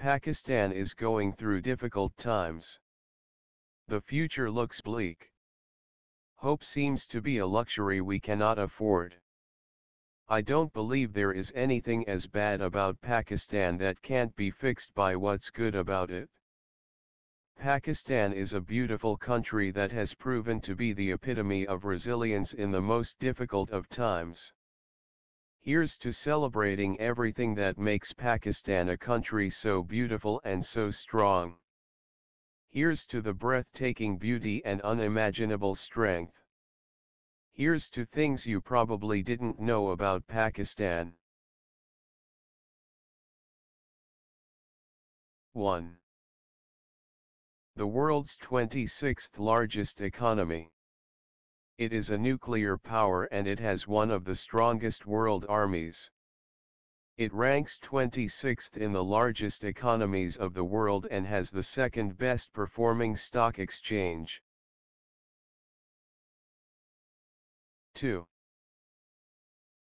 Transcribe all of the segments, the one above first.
Pakistan is going through difficult times. The future looks bleak. Hope seems to be a luxury we cannot afford. I don't believe there is anything as bad about Pakistan that can't be fixed by what's good about it. Pakistan is a beautiful country that has proven to be the epitome of resilience in the most difficult of times. Here's to celebrating everything that makes Pakistan a country so beautiful and so strong. Here's to the breathtaking beauty and unimaginable strength. Here's to things you probably didn't know about Pakistan. 1. The world's 26th largest economy. It is a nuclear power and it has one of the strongest world armies. It ranks 26th in the largest economies of the world and has the second best performing stock exchange. 2.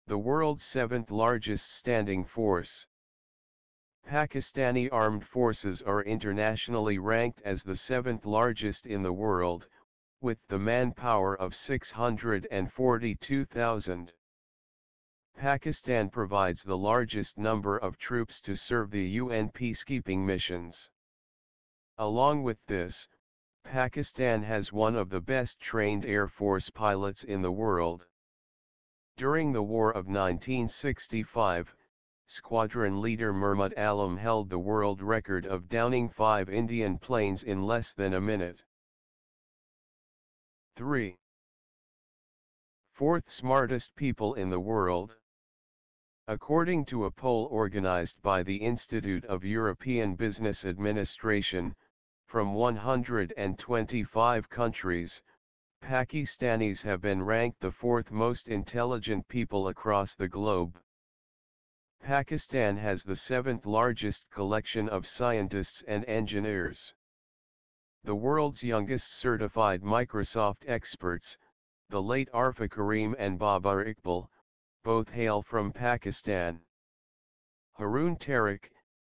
The world's seventh largest standing force. Pakistani armed forces are internationally ranked as the seventh largest in the world, with the manpower of 642,000. Pakistan provides the largest number of troops to serve the UN peacekeeping missions. Along with this, Pakistan has one of the best trained Air Force pilots in the world. During the War of 1965, squadron leader Mahmood Alam held the world record of downing five Indian planes in less than a minute. 3. Fourth smartest people in the world. According to a poll organized by the Institute of European Business Administration, from 125 countries, Pakistanis have been ranked the fourth most intelligent people across the globe. Pakistan has the seventh largest collection of scientists and engineers. The world's youngest certified Microsoft experts, the late Arfa Karim and Babar Iqbal, both hail from Pakistan. Harun Tariq,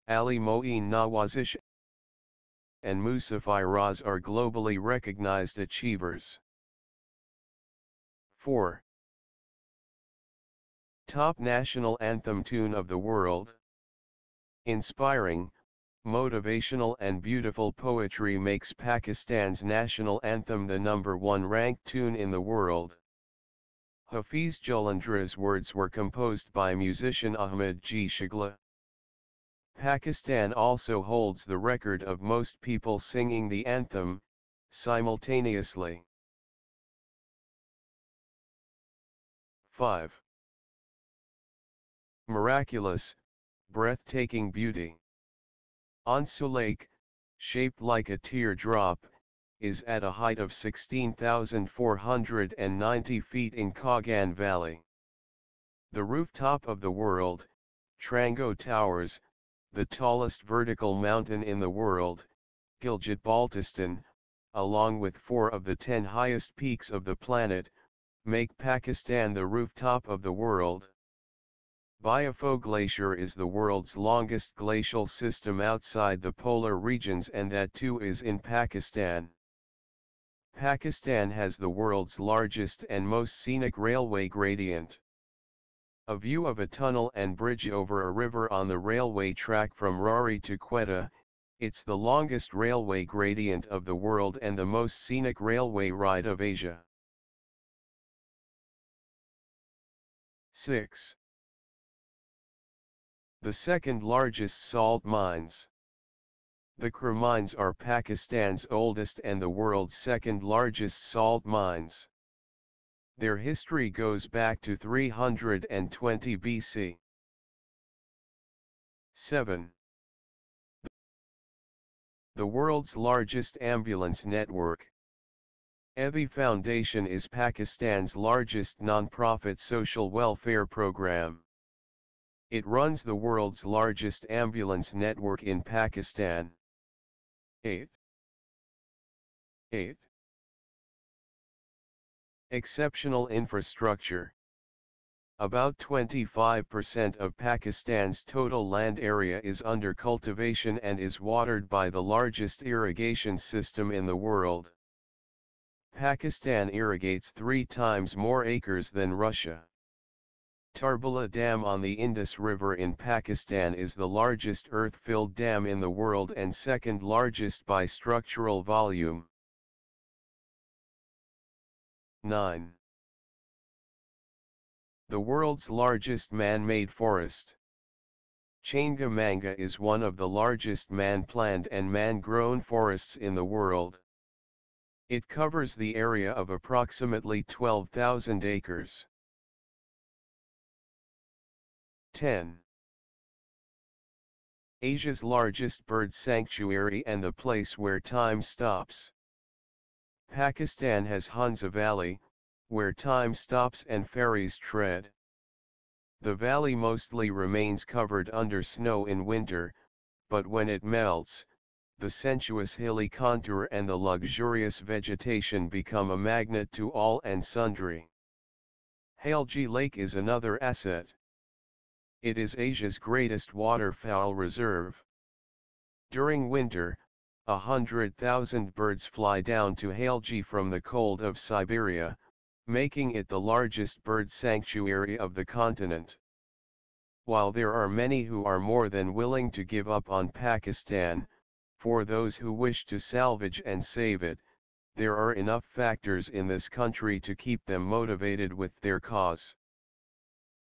Ali Moeen Nawazish and Musa Firaz are globally recognized achievers. 4. Top National Anthem Tune of the World Inspiring, motivational and beautiful poetry makes Pakistan's national anthem the number one ranked tune in the world. Hafiz Jalandhri's words were composed by musician Ahmed G. Chagla. Pakistan also holds the record of most people singing the anthem, simultaneously. 5. Miraculous, breathtaking beauty. Ansu Lake, shaped like a teardrop, is at a height of 16,490 feet in Kagan Valley. The rooftop of the world, Trango Towers, the tallest vertical mountain in the world, Gilgit Baltistan, along with four of the ten highest peaks of the planet, make Pakistan the rooftop of the world. Biafo Glacier is the world's longest glacial system outside the polar regions and that too is in Pakistan. Pakistan has the world's largest and most scenic railway gradient. A view of a tunnel and bridge over a river on the railway track from Rari to Quetta, it's the longest railway gradient of the world and the most scenic railway ride of Asia. 6. The second largest salt mines. The Khewra mines are Pakistan's oldest and the world's second largest salt mines. Their history goes back to 320 BC. 7. The world's largest ambulance network. Edhi Foundation is Pakistan's largest non-profit social welfare program. It runs the world's largest ambulance network in Pakistan. 8. 8. Exceptional infrastructure. About 25% of Pakistan's total land area is under cultivation and is watered by the largest irrigation system in the world. Pakistan irrigates three times more acres than Russia. Tarbela Dam on the Indus River in Pakistan is the largest earth-filled dam in the world and second largest by structural volume. 9 the world's largest man-made forest. Changa Manga is one of the largest man-planned and man-grown forests in the world. It covers the area of approximately 12,000 acres. 10. Asia's largest bird sanctuary and the place where time stops. Pakistan has Hunza Valley, where time stops and ferries tread. The valley mostly remains covered under snow in winter, but when it melts, the sensuous hilly contour and the luxurious vegetation become a magnet to all and sundry. Haleji Lake is another asset. It is Asia's greatest waterfowl reserve. During winter, a hundred thousand birds fly down to Haleji from the cold of Siberia, making it the largest bird sanctuary of the continent. While there are many who are more than willing to give up on Pakistan, for those who wish to salvage and save it, there are enough factors in this country to keep them motivated with their cause.